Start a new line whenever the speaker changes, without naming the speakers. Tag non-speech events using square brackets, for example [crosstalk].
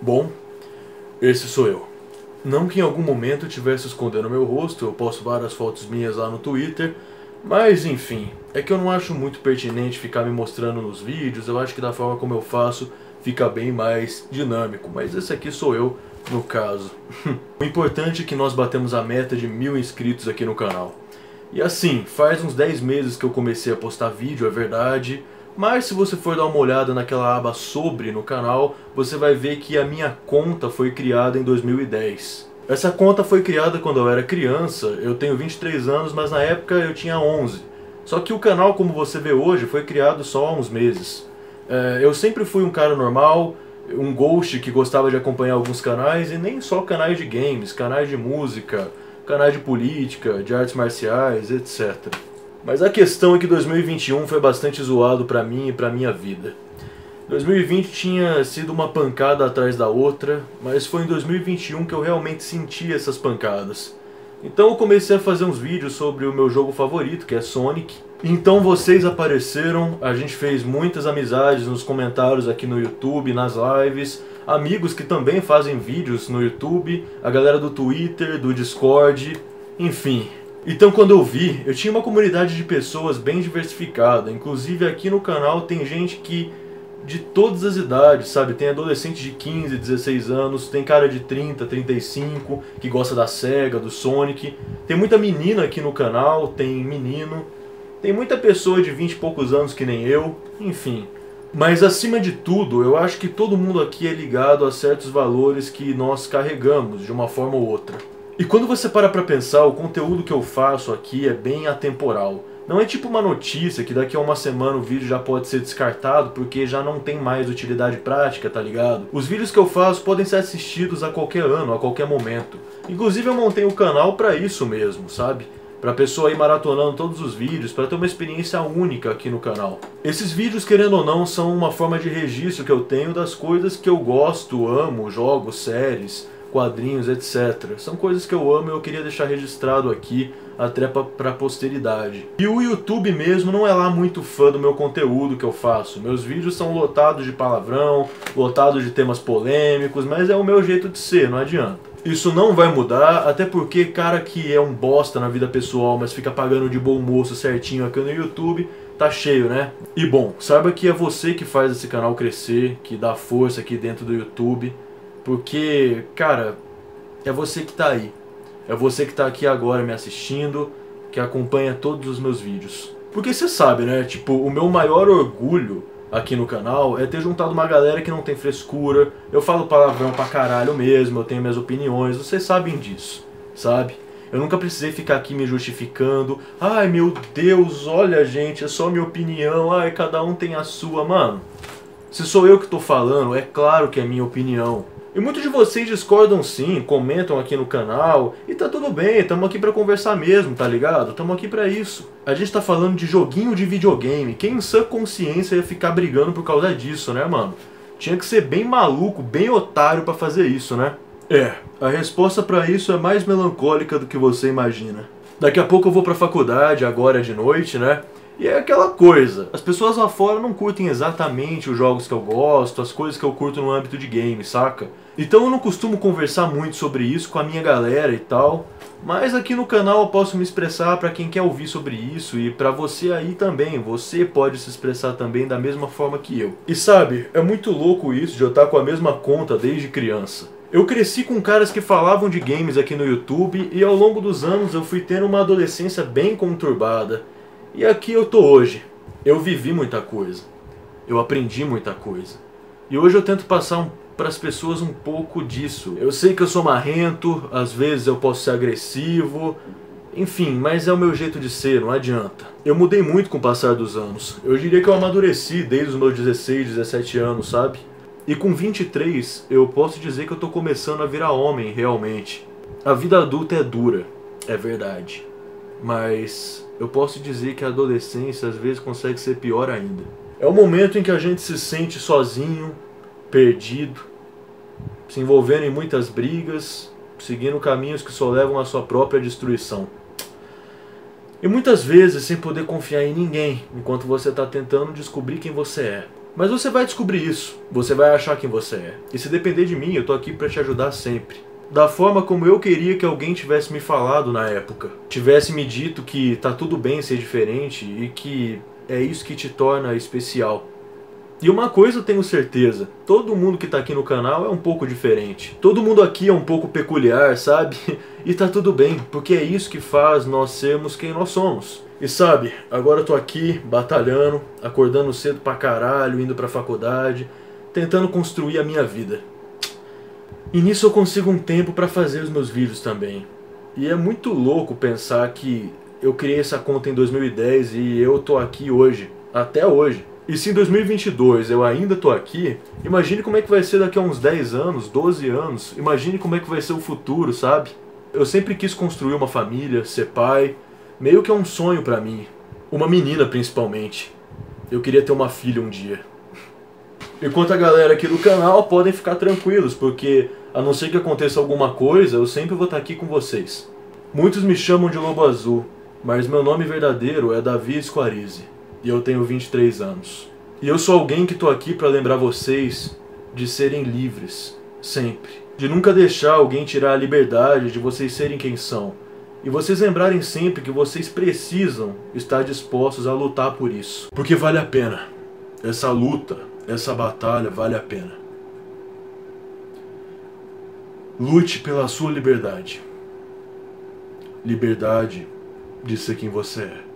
Bom, esse sou eu. Não que em algum momento tivesse escondendo meu rosto, eu posto várias fotos minhas lá no Twitter, mas enfim, é que eu não acho muito pertinente ficar me mostrando nos vídeos, eu acho que da forma como eu faço fica bem mais dinâmico, mas esse aqui sou eu no caso. [laughs] o importante é que nós batemos a meta de mil inscritos aqui no canal. E assim, faz uns 10 meses que eu comecei a postar vídeo, é verdade, mas se você for dar uma olhada naquela aba sobre no canal, você vai ver que a minha conta foi criada em 2010. Essa conta foi criada quando eu era criança, eu tenho 23 anos, mas na época eu tinha 11. Só que o canal, como você vê hoje, foi criado só há uns meses. É, eu sempre fui um cara normal, um ghost que gostava de acompanhar alguns canais, e nem só canais de games, canais de música, canais de política, de artes marciais, etc. Mas a questão é que 2021 foi bastante zoado para mim e para minha vida. 2020 tinha sido uma pancada atrás da outra, mas foi em 2021 que eu realmente senti essas pancadas. Então eu comecei a fazer uns vídeos sobre o meu jogo favorito, que é Sonic. Então vocês apareceram, a gente fez muitas amizades nos comentários aqui no YouTube, nas lives, amigos que também fazem vídeos no YouTube, a galera do Twitter, do Discord, enfim, então quando eu vi, eu tinha uma comunidade de pessoas bem diversificada, inclusive aqui no canal tem gente que de todas as idades, sabe? Tem adolescente de 15, 16 anos, tem cara de 30, 35 que gosta da SEGA, do Sonic. Tem muita menina aqui no canal, tem menino. Tem muita pessoa de 20 e poucos anos que nem eu, enfim. Mas acima de tudo, eu acho que todo mundo aqui é ligado a certos valores que nós carregamos de uma forma ou outra. E quando você para pra pensar, o conteúdo que eu faço aqui é bem atemporal. Não é tipo uma notícia que daqui a uma semana o vídeo já pode ser descartado porque já não tem mais utilidade prática, tá ligado? Os vídeos que eu faço podem ser assistidos a qualquer ano, a qualquer momento. Inclusive eu montei o canal para isso mesmo, sabe? Pra pessoa ir maratonando todos os vídeos, para ter uma experiência única aqui no canal. Esses vídeos, querendo ou não, são uma forma de registro que eu tenho das coisas que eu gosto, amo, jogos, séries, quadrinhos, etc. São coisas que eu amo e eu queria deixar registrado aqui até para a posteridade. E o YouTube mesmo não é lá muito fã do meu conteúdo que eu faço. Meus vídeos são lotados de palavrão, lotados de temas polêmicos, mas é o meu jeito de ser, não adianta. Isso não vai mudar, até porque cara que é um bosta na vida pessoal, mas fica pagando de bom moço certinho aqui no YouTube, tá cheio, né? E bom, saiba que é você que faz esse canal crescer, que dá força aqui dentro do YouTube. Porque, cara, é você que tá aí. É você que tá aqui agora me assistindo, que acompanha todos os meus vídeos. Porque você sabe, né? Tipo, o meu maior orgulho aqui no canal é ter juntado uma galera que não tem frescura. Eu falo palavrão pra caralho mesmo, eu tenho minhas opiniões, vocês sabem disso, sabe? Eu nunca precisei ficar aqui me justificando. Ai meu Deus, olha gente, é só minha opinião. Ai, cada um tem a sua. Mano, se sou eu que tô falando, é claro que é minha opinião. E muitos de vocês discordam sim, comentam aqui no canal, e tá tudo bem, estamos aqui para conversar mesmo, tá ligado? Estamos aqui para isso. A gente tá falando de joguinho de videogame, quem em sã consciência ia ficar brigando por causa disso, né, mano? Tinha que ser bem maluco, bem otário para fazer isso, né? É, a resposta para isso é mais melancólica do que você imagina. Daqui a pouco eu vou pra faculdade, agora é de noite, né? E é aquela coisa, as pessoas lá fora não curtem exatamente os jogos que eu gosto, as coisas que eu curto no âmbito de game, saca? Então eu não costumo conversar muito sobre isso com a minha galera e tal, mas aqui no canal eu posso me expressar para quem quer ouvir sobre isso e para você aí também, você pode se expressar também da mesma forma que eu. E sabe, é muito louco isso de eu estar com a mesma conta desde criança. Eu cresci com caras que falavam de games aqui no YouTube e ao longo dos anos eu fui tendo uma adolescência bem conturbada. E aqui eu tô hoje. Eu vivi muita coisa. Eu aprendi muita coisa. E hoje eu tento passar um para as pessoas um pouco disso. Eu sei que eu sou marrento, às vezes eu posso ser agressivo, enfim, mas é o meu jeito de ser, não adianta. Eu mudei muito com o passar dos anos. Eu diria que eu amadureci desde os meus 16, 17 anos, sabe? E com 23, eu posso dizer que eu tô começando a virar homem, realmente. A vida adulta é dura, é verdade. Mas eu posso dizer que a adolescência às vezes consegue ser pior ainda. É o momento em que a gente se sente sozinho, perdido, se envolvendo em muitas brigas, seguindo caminhos que só levam à sua própria destruição. E muitas vezes sem poder confiar em ninguém enquanto você está tentando descobrir quem você é. Mas você vai descobrir isso. Você vai achar quem você é. E se depender de mim, eu tô aqui para te ajudar sempre. Da forma como eu queria que alguém tivesse me falado na época. Tivesse me dito que tá tudo bem ser diferente e que é isso que te torna especial. E uma coisa eu tenho certeza, todo mundo que tá aqui no canal é um pouco diferente. Todo mundo aqui é um pouco peculiar, sabe? [laughs] E tá tudo bem, porque é isso que faz nós sermos quem nós somos. E sabe, agora eu tô aqui batalhando, acordando cedo pra caralho, indo pra faculdade, tentando construir a minha vida. E nisso eu consigo um tempo para fazer os meus vídeos também. E é muito louco pensar que eu criei essa conta em 2010 e eu tô aqui hoje, até hoje. E se em 2022 eu ainda tô aqui, imagine como é que vai ser daqui a uns 10 anos, 12 anos. Imagine como é que vai ser o futuro, sabe? Eu sempre quis construir uma família, ser pai, meio que é um sonho para mim. Uma menina principalmente. Eu queria ter uma filha um dia. Enquanto a galera aqui do canal podem ficar tranquilos, porque a não ser que aconteça alguma coisa, eu sempre vou estar aqui com vocês. Muitos me chamam de Lobo Azul, mas meu nome verdadeiro é Davi Squarize e eu tenho 23 anos. E eu sou alguém que estou aqui para lembrar vocês de serem livres, sempre. De nunca deixar alguém tirar a liberdade de vocês serem quem são. E vocês lembrarem sempre que vocês precisam estar dispostos a lutar por isso. Porque vale a pena. Essa luta, essa batalha vale a pena. Lute pela sua liberdade. Liberdade de ser quem você é.